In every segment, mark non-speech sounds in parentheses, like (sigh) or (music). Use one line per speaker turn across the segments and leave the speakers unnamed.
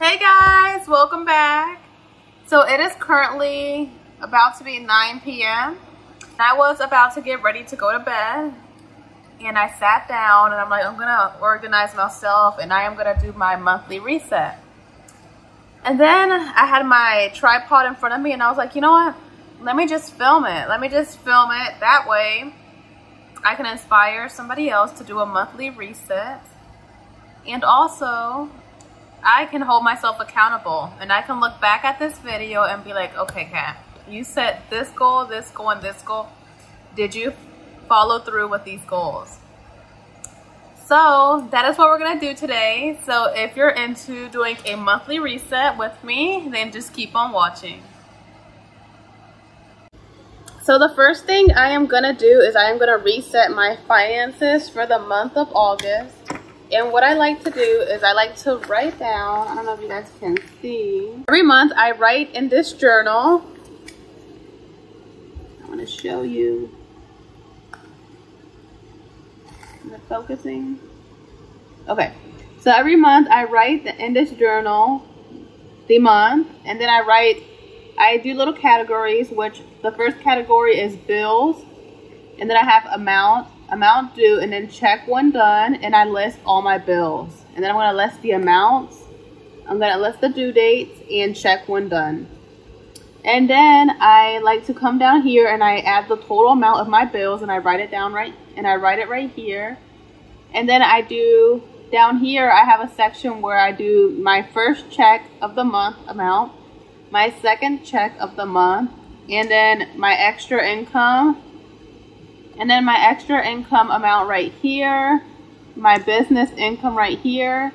Hey guys, welcome back. So it is currently about to be 9 p.m. I was about to get ready to go to bed and I sat down and I'm like, I'm gonna organize myself and I am gonna do my monthly reset. And then I had my tripod in front of me and I was like, you know what? Let me just film it. Let me just film it. That way I can inspire somebody else to do a monthly reset. And also I can hold myself accountable and I can look back at this video and be like, okay, Kat, you set this goal, this goal, and this goal. Did you follow through with these goals? So that is what we're gonna do today. So if you're into doing a monthly reset with me, then just keep on watching. So the first thing I am gonna do is I am gonna reset my finances for the month of August. And what I like to do is I like to write down, I don't know if you guys can see. Every month I write in this journal. I wanna show you. Is it focusing? Okay, so every month I write in this journal the month and then I write, I do little categories, which the first category is bills. And then I have amount, amount due, and then check when done, and I list all my bills. And then I'm gonna list the amounts, I'm gonna list the due dates, and check when done. And then I like to come down here and I add the total amount of my bills and I write it down right, and I write it right here. And then I do, down here I have a section where I do my first check of the month amount, my second check of the month, and then my extra income, and then my extra income amount right here, my business income right here,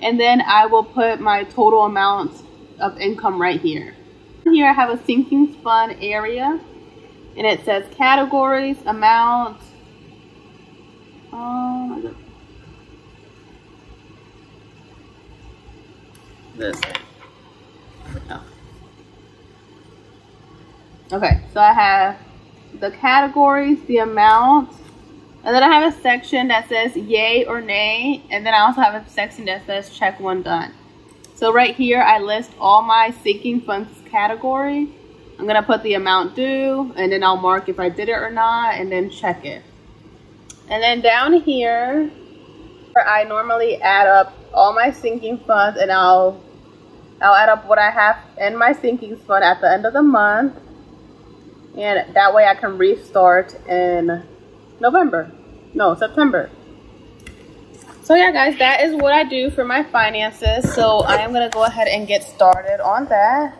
and then I will put my total amount of income right here. Here I have a sinking fund area, and it says categories, amount, oh my god. This. Oh. Okay, so I have the categories, the amount, and then I have a section that says yay or nay, and then I also have a section that says check one done. So right here, I list all my sinking funds category. I'm gonna put the amount due, and then I'll mark if I did it or not, and then check it. And then down here, I normally add up all my sinking funds, and I'll I'll add up what I have in my sinking fund at the end of the month and that way I can restart in November. No, September. So yeah, guys, that is what I do for my finances. So I am going to go ahead and get started on that.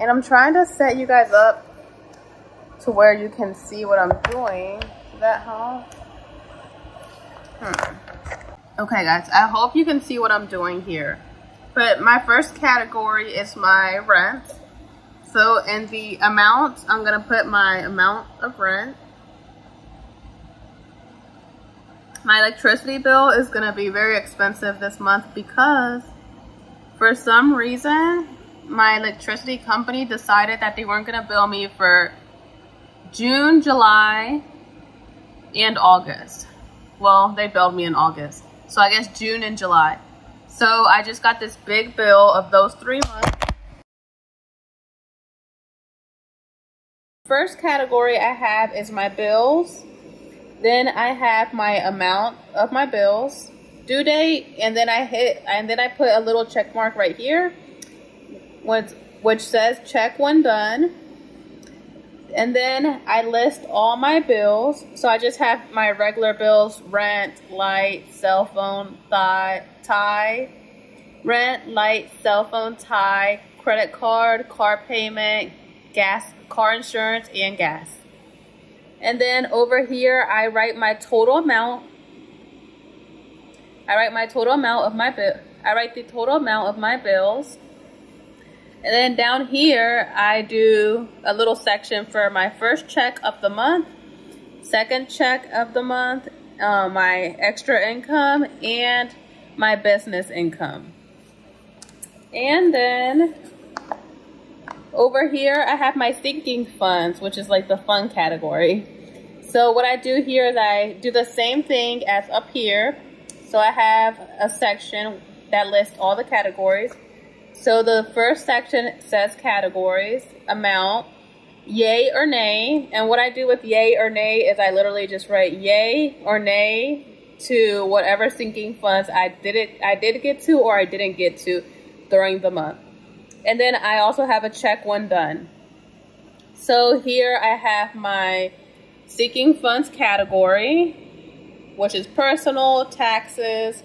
And I'm trying to set you guys up to where you can see what I'm doing. Is that help? Hmm. Okay, guys, I hope you can see what I'm doing here. But my first category is my rent. So in the amount, I'm gonna put my amount of rent. My electricity bill is gonna be very expensive this month because for some reason, my electricity company decided that they weren't gonna bill me for June, July, and August. Well, they billed me in August. So I guess June and July. So I just got this big bill of those three months. First category I have is my bills. Then I have my amount of my bills, due date, and then I hit and then I put a little check mark right here which, which says check when done. And then I list all my bills. So I just have my regular bills, rent, light, cell phone, tie, tie, rent, light, cell phone, tie, credit card, car payment, gas car insurance, and gas. And then over here, I write my total amount. I write my total amount of my bill. I write the total amount of my bills. And then down here, I do a little section for my first check of the month, second check of the month, uh, my extra income, and my business income. And then over here, I have my sinking funds, which is like the fun category. So what I do here is I do the same thing as up here. So I have a section that lists all the categories. So the first section says categories, amount, yay or nay. And what I do with yay or nay is I literally just write yay or nay to whatever sinking funds I did it I did get to or I didn't get to during the month. And then I also have a check one done. So here I have my sinking funds category, which is personal, taxes,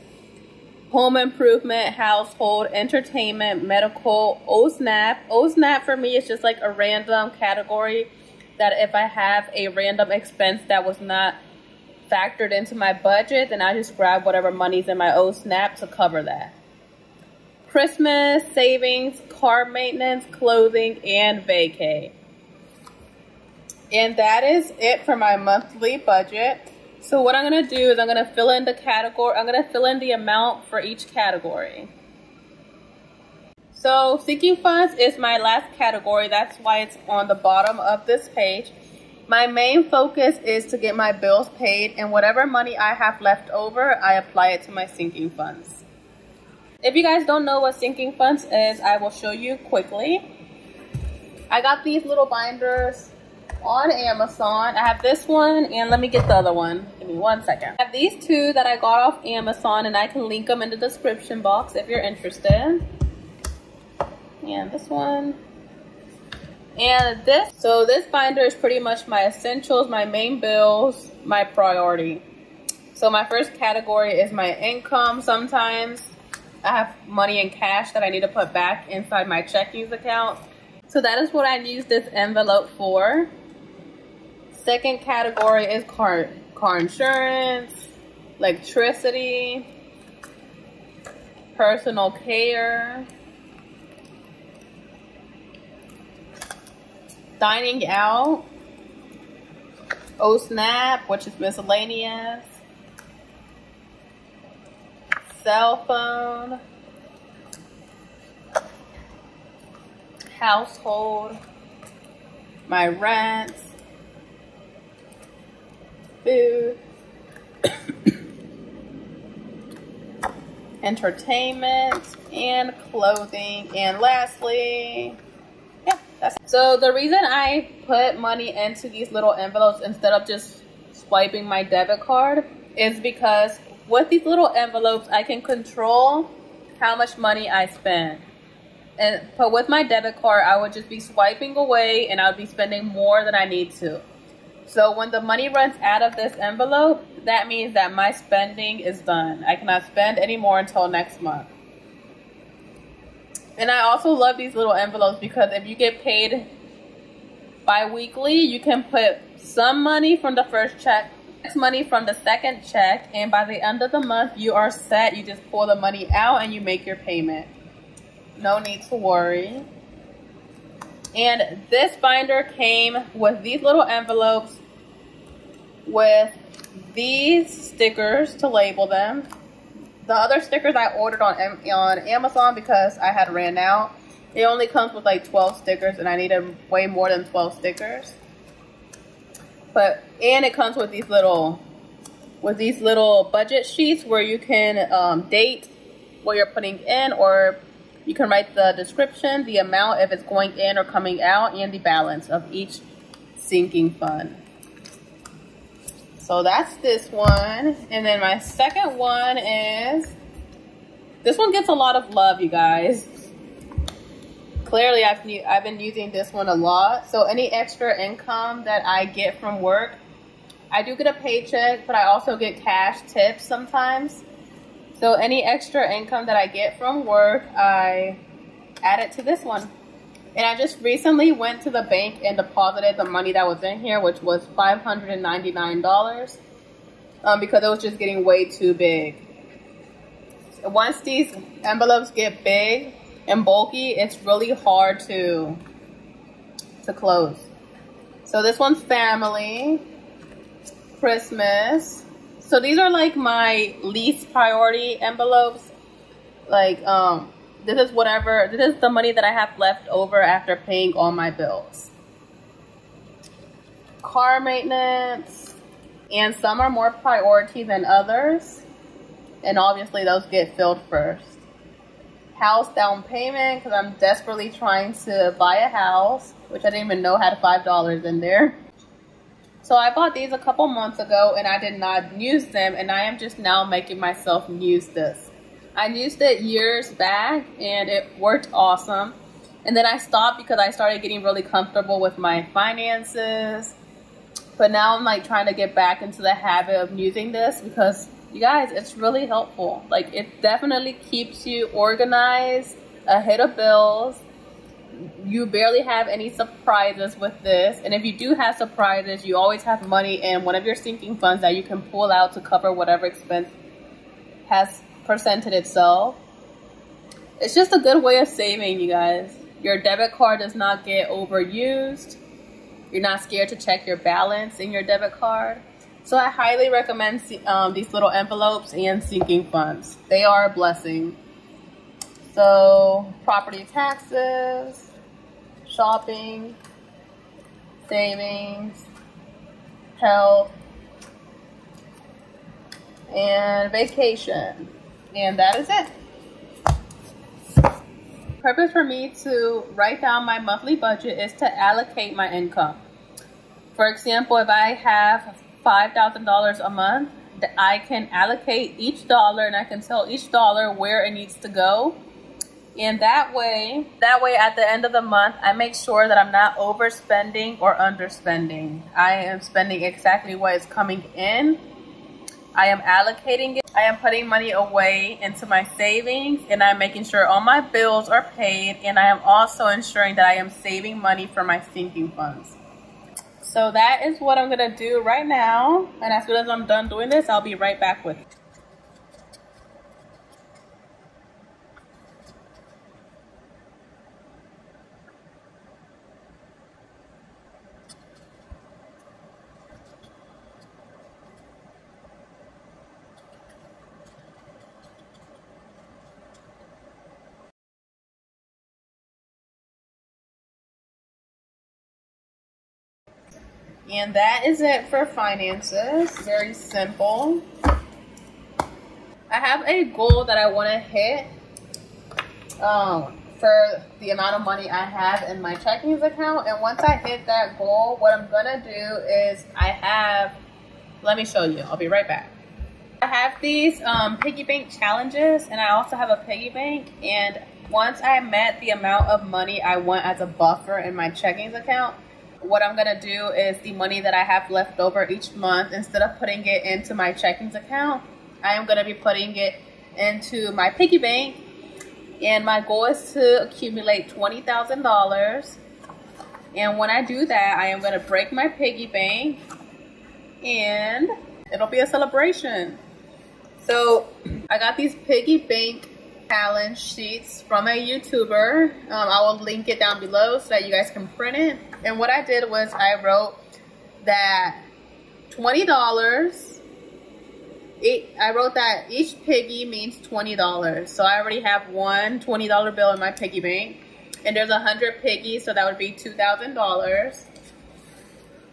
home improvement, household, entertainment, medical, OSNAP. OSNAP for me is just like a random category that if I have a random expense that was not factored into my budget, then I just grab whatever money's in my OSNAP to cover that. Christmas, savings, car maintenance, clothing, and vacay. And that is it for my monthly budget. So what I'm gonna do is I'm gonna fill in the category, I'm gonna fill in the amount for each category. So sinking funds is my last category. That's why it's on the bottom of this page. My main focus is to get my bills paid and whatever money I have left over, I apply it to my sinking funds. If you guys don't know what sinking funds is, I will show you quickly. I got these little binders on Amazon. I have this one and let me get the other one. Give me one second. I have these two that I got off Amazon and I can link them in the description box if you're interested. And this one. And this, so this binder is pretty much my essentials, my main bills, my priority. So my first category is my income. Sometimes I have money in cash that I need to put back inside my checkings account. So that is what I use this envelope for. Second category is car, car insurance, electricity, personal care, dining out, oh snap, which is miscellaneous, cell phone, household, my rent, food, (coughs) entertainment, and clothing. And lastly, yeah, that's so the reason I put money into these little envelopes instead of just swiping my debit card is because with these little envelopes, I can control how much money I spend. And but with my debit card, I would just be swiping away and I would be spending more than I need to. So when the money runs out of this envelope, that means that my spending is done. I cannot spend anymore until next month. And I also love these little envelopes because if you get paid bi-weekly, you can put some money from the first check, money from the second check, and by the end of the month, you are set. You just pull the money out and you make your payment. No need to worry. And this binder came with these little envelopes with these stickers to label them. The other stickers I ordered on, on Amazon because I had ran out. It only comes with like 12 stickers and I needed way more than 12 stickers. But, and it comes with these little, with these little budget sheets where you can um, date what you're putting in or you can write the description, the amount if it's going in or coming out, and the balance of each sinking fund. So that's this one. And then my second one is, this one gets a lot of love, you guys. Clearly, I've, I've been using this one a lot. So any extra income that I get from work, I do get a paycheck, but I also get cash tips sometimes. So any extra income that I get from work, I add it to this one. And I just recently went to the bank and deposited the money that was in here, which was $599 um, because it was just getting way too big. Once these envelopes get big and bulky, it's really hard to, to close. So this one's family, Christmas, so these are like my least priority envelopes. Like, um, this is whatever, this is the money that I have left over after paying all my bills. Car maintenance, and some are more priority than others. And obviously those get filled first. House down payment because I'm desperately trying to buy a house, which I didn't even know had $5 in there. So I bought these a couple months ago and I did not use them and I am just now making myself use this. I used it years back and it worked awesome. And then I stopped because I started getting really comfortable with my finances. But now I'm like trying to get back into the habit of using this because you guys, it's really helpful. Like it definitely keeps you organized, ahead of bills. You barely have any surprises with this. And if you do have surprises, you always have money in one of your sinking funds that you can pull out to cover whatever expense has presented itself. It's just a good way of saving, you guys. Your debit card does not get overused. You're not scared to check your balance in your debit card. So I highly recommend um, these little envelopes and sinking funds. They are a blessing. So property taxes, shopping, savings, health, and vacation. And that is it purpose for me to write down my monthly budget is to allocate my income. For example, if I have $5,000 a month, I can allocate each dollar and I can tell each dollar where it needs to go. And that way, that way at the end of the month, I make sure that I'm not overspending or underspending. I am spending exactly what is coming in I am allocating it. I am putting money away into my savings and I'm making sure all my bills are paid and I am also ensuring that I am saving money for my sinking funds. So that is what I'm to do right now. And as soon as I'm done doing this, I'll be right back with you. And that is it for finances. Very simple. I have a goal that I want to hit um, for the amount of money I have in my checkings account. And once I hit that goal, what I'm going to do is I have, let me show you. I'll be right back. I have these um, piggy bank challenges and I also have a piggy bank. And once I met the amount of money I want as a buffer in my checkings account, what I'm gonna do is the money that I have left over each month, instead of putting it into my checkings account, I am gonna be putting it into my piggy bank. And my goal is to accumulate $20,000. And when I do that, I am gonna break my piggy bank and it'll be a celebration. So I got these piggy bank challenge sheets from a YouTuber. Um, I will link it down below so that you guys can print it. And what I did was I wrote that $20, it, I wrote that each piggy means $20. So I already have one $20 bill in my piggy bank. And there's a 100 piggies, so that would be $2,000.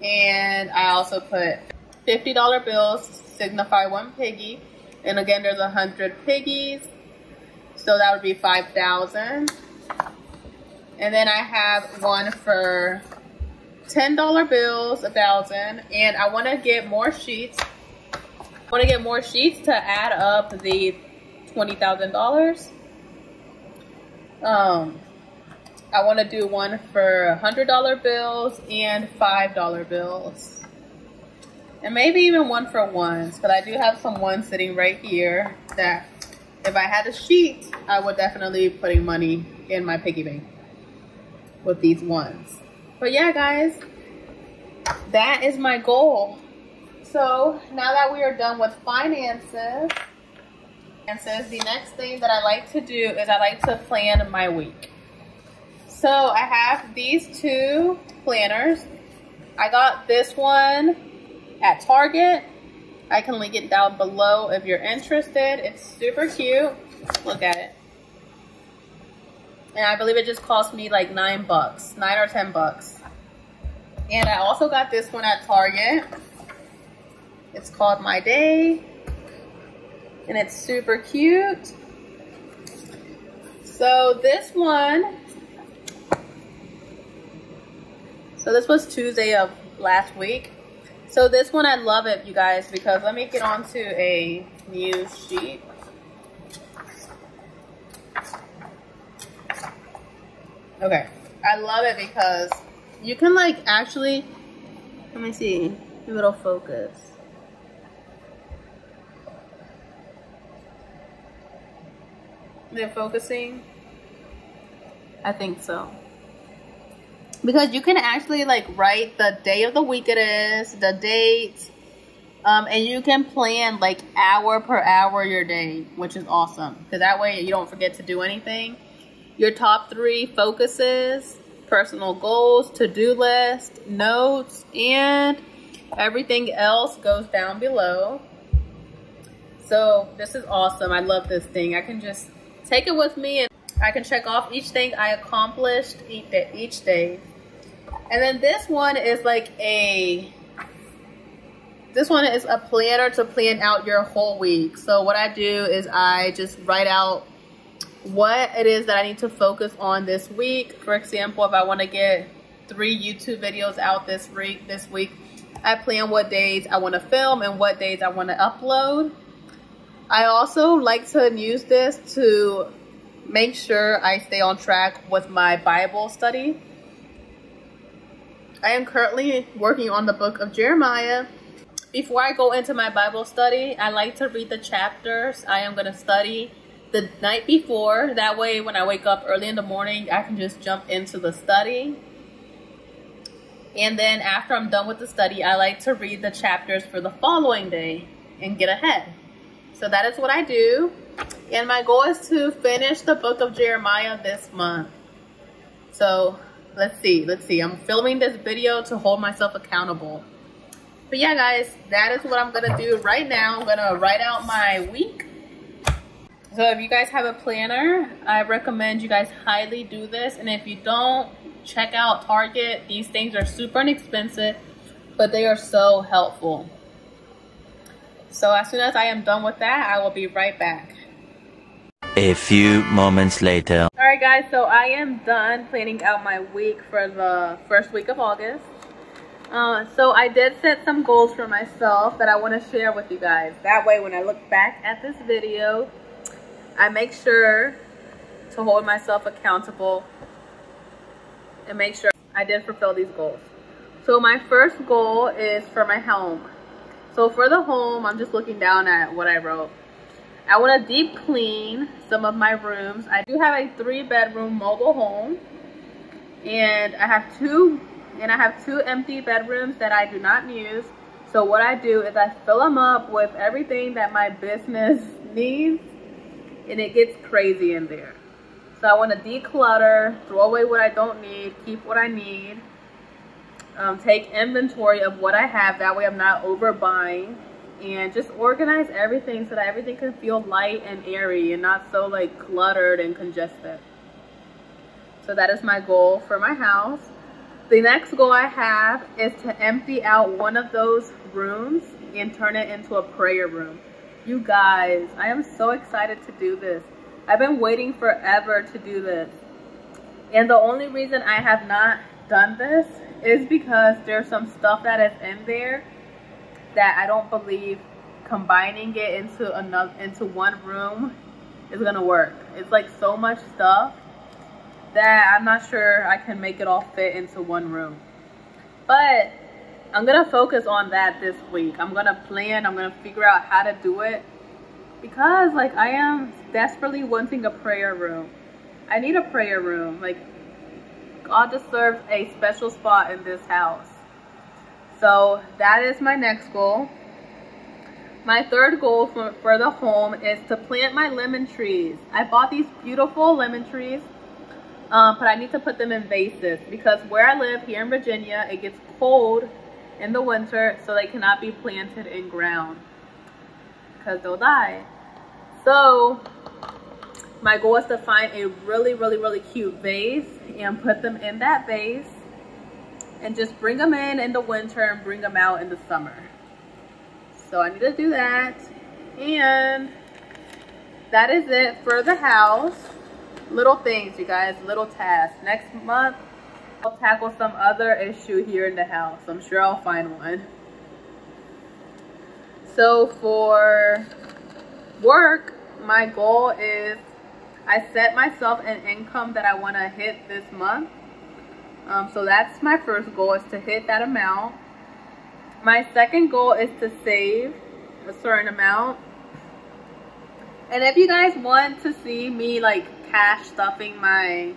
And I also put $50 bills signify one piggy. And again, there's a 100 piggies. So that would be 5,000. And then I have one for $10 bills, a thousand, and I want to get more sheets. I want to get more sheets to add up the $20,000. Um, I want to do one for $100 bills and $5 bills. And maybe even one for ones, but I do have some ones sitting right here that if I had a sheet, I would definitely be putting money in my piggy bank with these ones. But yeah, guys, that is my goal. So now that we are done with finances, finances, the next thing that I like to do is I like to plan my week. So I have these two planners. I got this one at Target. I can link it down below if you're interested. It's super cute. Look at it. And I believe it just cost me like nine bucks, nine or 10 bucks. And I also got this one at Target. It's called My Day. And it's super cute. So this one, so this was Tuesday of last week. So this one, I love it, you guys, because let me get onto a new sheet. Okay, I love it because you can like actually, let me see it'll focus. They're focusing? I think so. Because you can actually like write the day of the week it is, the date, um, and you can plan like hour per hour your day, which is awesome. Because that way you don't forget to do anything. Your top three focuses, personal goals, to-do list, notes, and everything else goes down below. So this is awesome. I love this thing. I can just take it with me and I can check off each thing I accomplished each day. And then this one is like a, this one is a planner to plan out your whole week. So what I do is I just write out what it is that I need to focus on this week. For example, if I want to get three YouTube videos out this week, this week, I plan what days I want to film and what days I want to upload. I also like to use this to make sure I stay on track with my Bible study. I am currently working on the book of Jeremiah. Before I go into my Bible study, I like to read the chapters I am going to study the night before. That way, when I wake up early in the morning, I can just jump into the study. And then after I'm done with the study, I like to read the chapters for the following day and get ahead. So that is what I do. And my goal is to finish the book of Jeremiah this month. So let's see, let's see. I'm filming this video to hold myself accountable. But yeah, guys, that is what I'm to do right now. I'm to write out my week. So if you guys have a planner, I recommend you guys highly do this. And if you don't, check out Target. These things are super inexpensive, but they are so helpful. So as soon as I am done with that, I will be right back.
A few moments later.
Alright guys, so I am done planning out my week for the first week of August. Uh, so I did set some goals for myself that I want to share with you guys. That way when I look back at this video, I make sure to hold myself accountable and make sure I did fulfill these goals. So my first goal is for my home. So for the home, I'm just looking down at what I wrote. I want to deep clean some of my rooms. I do have a three bedroom mobile home and I have two and I have two empty bedrooms that I do not use. So what I do is I fill them up with everything that my business (laughs) needs and it gets crazy in there. So I want to declutter, throw away what I don't need, keep what I need um, take inventory of what I have. That way I'm not overbuying. And just organize everything so that everything can feel light and airy and not so like cluttered and congested. So that is my goal for my house. The next goal I have is to empty out one of those rooms and turn it into a prayer room. You guys, I am so excited to do this. I've been waiting forever to do this. And the only reason I have not done this is because there's some stuff that is in there that I don't believe combining it into another into one room is gonna work. It's like so much stuff that I'm not sure I can make it all fit into one room. But I'm gonna focus on that this week. I'm gonna plan, I'm gonna figure out how to do it because like I am desperately wanting a prayer room. I need a prayer room. Like God deserves a special spot in this house. So that is my next goal. My third goal for, for the home is to plant my lemon trees. I bought these beautiful lemon trees, um, but I need to put them in vases because where I live here in Virginia, it gets cold in the winter, so they cannot be planted in ground because they'll die. So my goal is to find a really, really, really cute vase and put them in that vase and just bring them in in the winter and bring them out in the summer. So I need to do that. And that is it for the house. little things, you guys, little tasks. Next month, I'll tackle some other issue here in the house. I'm sure I'll find one. So for work, my goal is I set myself an income that I want to hit this month. Um, so that's my first goal is to hit that amount. My second goal is to save a certain amount. And if you guys want to see me like cash stuffing my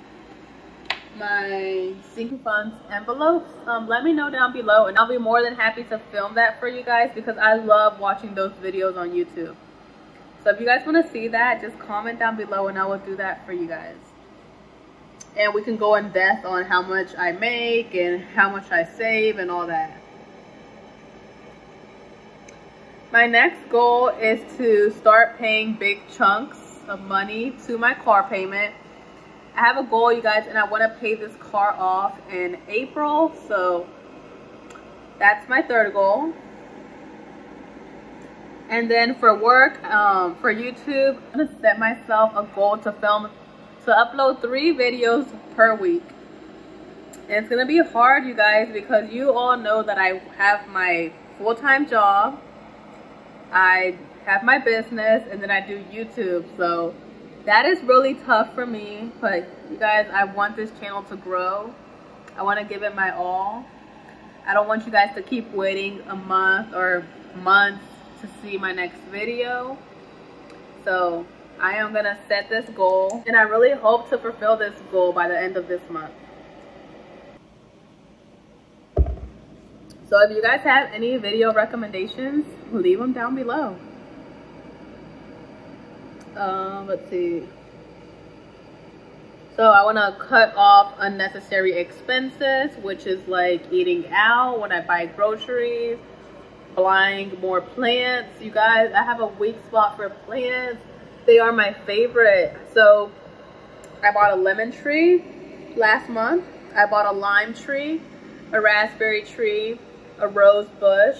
my sinking funds envelopes, um, let me know down below and I'll be more than happy to film that for you guys because I love watching those videos on YouTube. So if you guys want to see that, just comment down below and I will do that for you guys. And we can go in depth on how much I make and how much I save and all that. My next goal is to start paying big chunks of money to my car payment. I have a goal, you guys, and I want to pay this car off in April. So that's my third goal. And then for work, um, for YouTube, I'm gonna set myself a goal to film, to upload three videos per week. And it's gonna be hard, you guys, because you all know that I have my full-time job. I have my business and then I do YouTube. So that is really tough for me. But you guys, I want this channel to grow. I want to give it my all. I don't want you guys to keep waiting a month or months to see my next video. So I am going to set this goal and I really hope to fulfill this goal by the end of this month. So if you guys have any video recommendations, leave them down below. Um, let's see. So I want to cut off unnecessary expenses, which is like eating out when I buy groceries, buying more plants. You guys, I have a weak spot for plants. They are my favorite. So I bought a lemon tree last month. I bought a lime tree, a raspberry tree, a rose bush.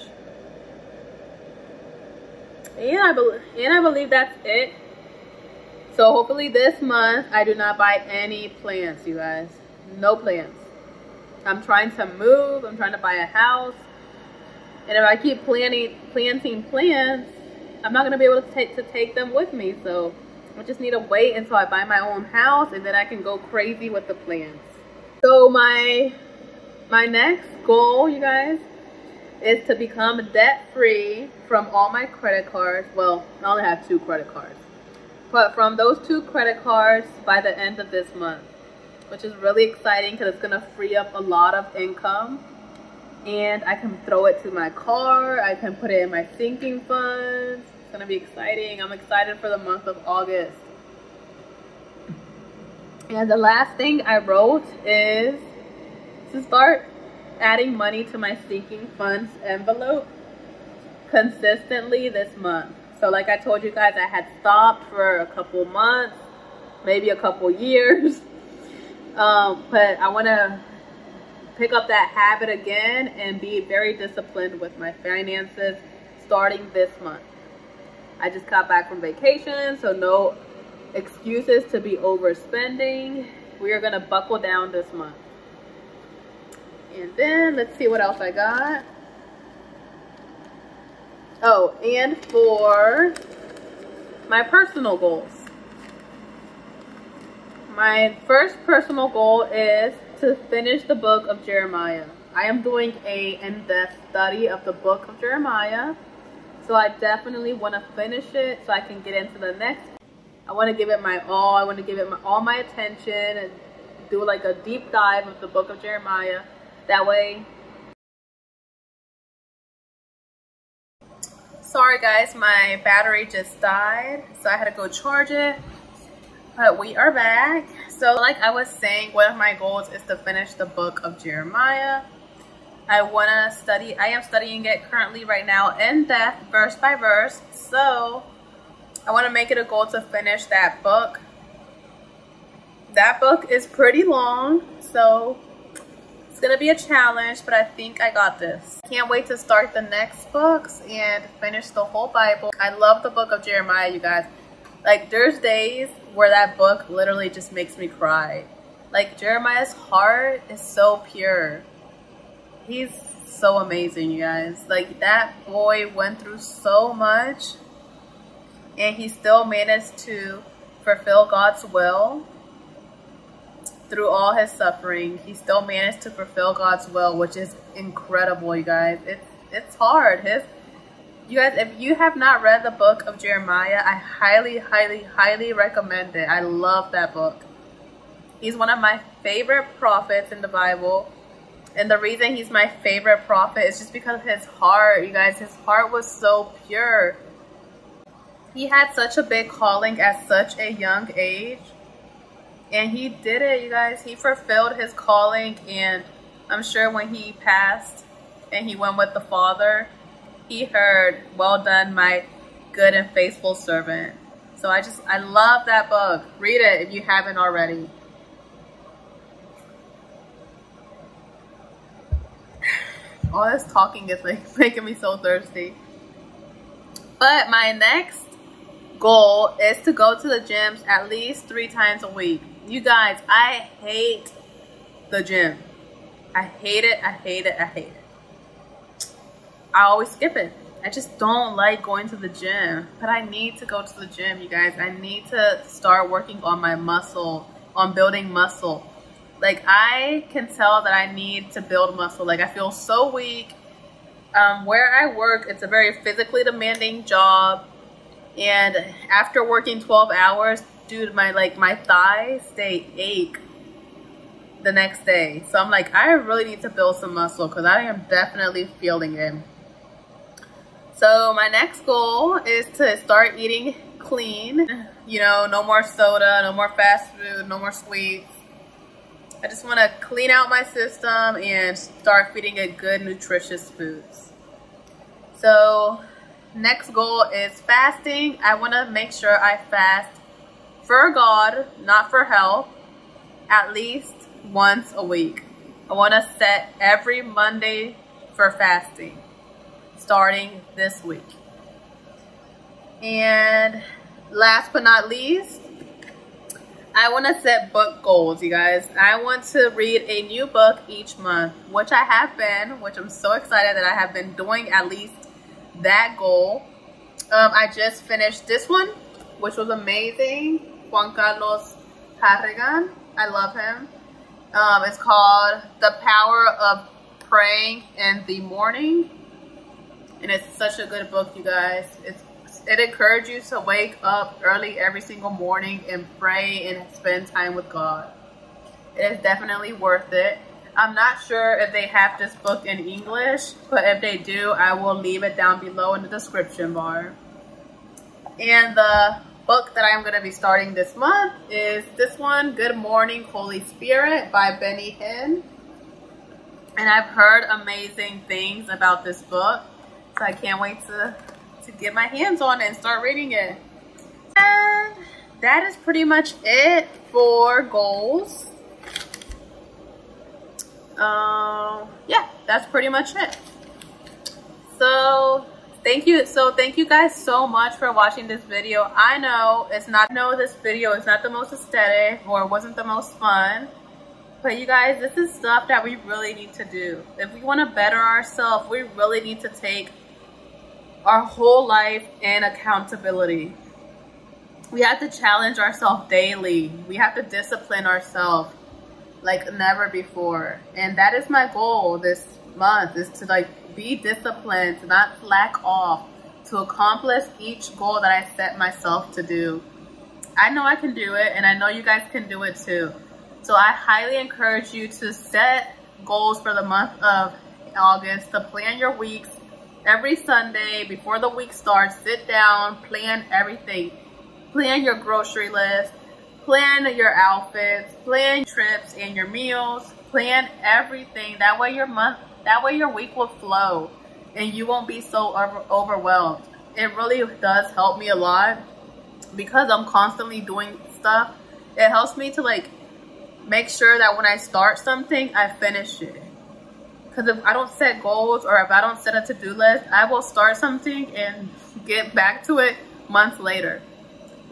And I, and I believe that's it. So hopefully this month I do not buy any plants, you guys. No plants. I'm trying to move. I'm trying to buy a house. And if I keep planting, planting plants, I'm not to be able to take, to take them with me. So I just need to wait until I buy my own house and then I can go crazy with the plants. So my, my next goal, you guys, is to become debt free from all my credit cards. Well, I only have two credit cards. But from those two credit cards by the end of this month, which is really exciting because it's going to free up a lot of income and I can throw it to my car. I can put it in my sinking funds. Gonna be exciting. I'm excited for the month of August. And the last thing I wrote is to start adding money to my sinking funds envelope consistently this month. So like I told you guys, I had stopped for a couple months, maybe a couple years. (laughs) Um, but I want to pick up that habit again and be very disciplined with my finances starting this month. I just got back from vacation, so no excuses to be overspending. We are to buckle down this month. And then let's see what else I got. Oh, and for my personal goals. My first personal goal is to finish the book of Jeremiah. I am doing a in-depth study of the book of Jeremiah. So I definitely want to finish it so I can get into the next. I want to give it my all. I want to give it my, all my attention and do like a deep dive of the book of Jeremiah. That way. Sorry guys, my battery just died. So I had to go charge it. But we are back. So like I was saying, one of my goals is to finish the book of Jeremiah. I want to study, I am studying it currently right now in depth, verse by verse. So I want to make it a goal to finish that book. That book is pretty long, so it's going to be a challenge, but I think I got this. Can't wait to start the next books and finish the whole Bible. I love the book of Jeremiah, you guys. Like there's days where that book literally just makes me cry. Like Jeremiah's heart is so pure. He's so amazing, you guys. Like that boy went through so much and he still managed to fulfill God's will through all his suffering. He still managed to fulfill God's will, which is incredible, you guys. It's it's hard. His you guys, if you have not read the book of Jeremiah, I highly, highly, highly recommend it. I love that book. He's one of my favorite prophets in the Bible. And the reason he's my favorite prophet is just because of his heart. You guys, his heart was so pure. He had such a big calling at such a young age. And he did it, you guys. He fulfilled his calling. And I'm sure when he passed and he went with the Father, he heard, well done, my good and faithful servant. So I just, I love that book. Read it if you haven't already. All this talking is like (laughs) making me so thirsty. But my next goal is to go to the gyms at least three times a week. You guys, I hate the gym. I hate it, I hate it, I hate it. I always skip it. I just don't like going to the gym. But I need to go to the gym, you guys. I need to start working on my muscle, on building muscle. Like, I can tell that I need to build muscle. Like, I feel so weak. Um, where I work, it's a very physically demanding job. And after working 12 hours, dude, my, like, my thighs, they ache the next day. So I'm like, I really need to build some muscle because I am definitely feeling it. So my next goal is to start eating clean. You know, no more soda, no more fast food, no more sweets. I just want to clean out my system and start feeding it good, nutritious foods. So next goal is fasting. I want to make sure I fast for God, not for health, at least once a week. I want to set every Monday for fasting starting this week. And last but not least, I want to set book goals, you guys. I want to read a new book each month, which I have been, which I'm so excited that I have been doing at least that goal. Um, I just finished this one, which was amazing. Juan Carlos Harrigan. I love him. Um, it's called The Power of Praying in the Morning and it's such a good book, you guys. It's it encourages you to wake up early every single morning and pray and spend time with God. It is definitely worth it. I'm not sure if they have this book in English, but if they do, I will leave it down below in the description bar. And the book that I'm going to be starting this month is this one, Good Morning Holy Spirit by Benny Hinn. And I've heard amazing things about this book. So I can't wait to, to get my hands on it and start reading it. And that is pretty much it for goals. Um, yeah, that's pretty much it. So thank you. So thank you guys so much for watching this video. I know it's not, know this video is not the most aesthetic or wasn't the most fun. But you guys, this is stuff that we really need to do. If we want to better ourselves, we really need to take our whole life in accountability. We have to challenge ourselves daily. We have to discipline ourselves like never before. And that is my goal this month is to like be disciplined, to not slack off, to accomplish each goal that I set myself to do. I know I can do it and I know you guys can do it too. So I highly encourage you to set goals for the month of August, to plan your weeks, every Sunday before the week starts, sit down, plan everything. Plan your grocery list, plan your outfits, plan trips and your meals, plan everything. That way your month, that way your week will flow and you won't be so over, overwhelmed. It really does help me a lot because I'm constantly doing stuff. It helps me to like make sure that when I start something, I finish it. Because if I don't set goals or if I don't set a to-do list, I will start something and get back to it months later.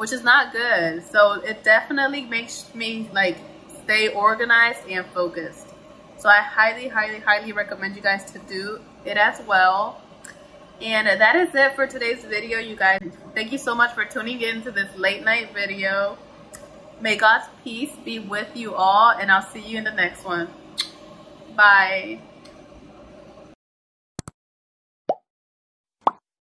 which is not good. So it definitely makes me like stay organized and focused. So I highly, highly, highly recommend you guys to do it as well. And that is it for today's video, you guys. Thank you so much for tuning in to this late night video. May God's peace be with you all, and I'll see you in the next one. Bye.